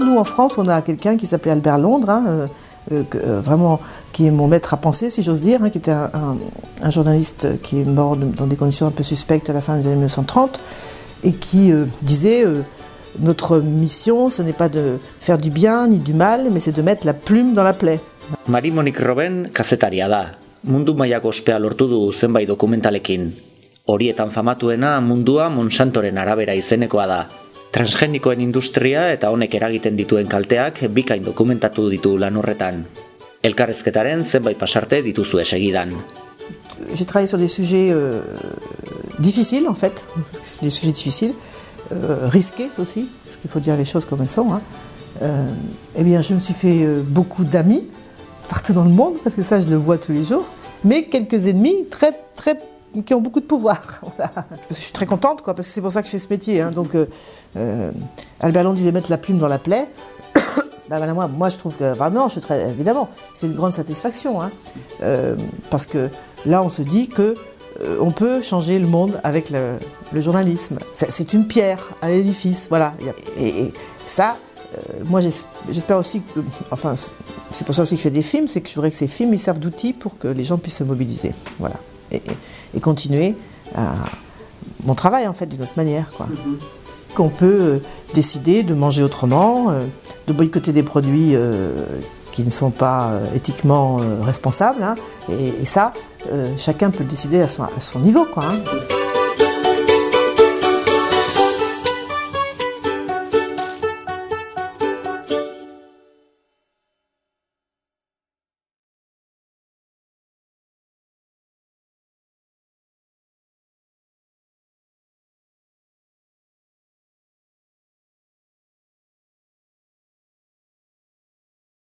nous, en France, on a quelqu'un qui s'appelait Albert Londres, hein, euh, euh, euh, vraiment, qui est mon maître à penser, si j'ose dire, hein, qui était un, journaliste qui est mort dans des conditions un peu suspectes à la fin des années 1930, et qui disait Notre mission, ce n'est pas de faire du bien ni du mal, mais c'est de mettre la plume dans la plaie. Mari Monik Roben kazetaria da. Mundu mailako ospea lortu du zenbait dokumentalekin. Horietan famatuena mundua Monsantoren arabera izenekoa da. Transgenikoen industria eta honek eragiten dituen kalteak bikain dokumentatu ditu lan horretan. Elkarrezketaren zenbait pasarte dituzue segidan. J'ai travaillé sur des sujets euh, difficiles, en fait, des sujets difficiles, euh, risqués aussi, parce qu'il faut dire les choses comme elles sont. hein. Euh, eh bien, je me suis fait euh, beaucoup d'amis partout dans le monde, parce que ça, je le vois tous les jours, mais quelques ennemis très, très, qui ont beaucoup de pouvoir. Je suis très contente, quoi, parce que c'est pour ça que je fais ce métier. hein. Donc, euh, euh, Albert Londres disait mettre la plume dans la plaie. Ben voilà, moi, moi, je trouve que vraiment, je très, évidemment, c'est une grande satisfaction, hein. Euh, parce que là, on se dit que on peut changer le monde avec le, journalisme. C'est une pierre à l'édifice, voilà. Et, ça, moi, j'es- j'espère aussi que, enfin, c'est- pour ça aussi que je fais des films, c'est que je voudrais que ces films servent d'outils pour que les gens puissent se mobiliser, voilà, et, continuer à mon travail en fait d'une autre manière, quoi qu'on peut euh, décider de manger autrement, euh, de boycotter des produits euh, qui ne sont pas éthiquement responsables. hein. et, et ça, chacun peut le décider à son, à son niveau. Quoi, hein.